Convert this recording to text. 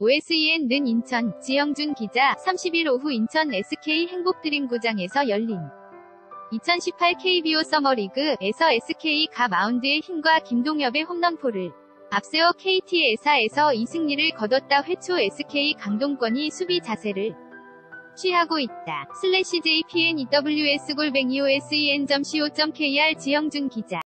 OSEN는 인천, 지영준 기자, 30일 오후 인천 SK 행복드림구장에서 열린 2018 KBO 서머리그에서 SK가 마운드의 힘과 김동엽의 홈런포를 앞세워 KT 에사에서 2승리를 거뒀다 회초 SK 강동권이 수비 자세를 취하고 있다. 슬래시 JPNEWS 골뱅이 OSEN.co.kr 지영준 기자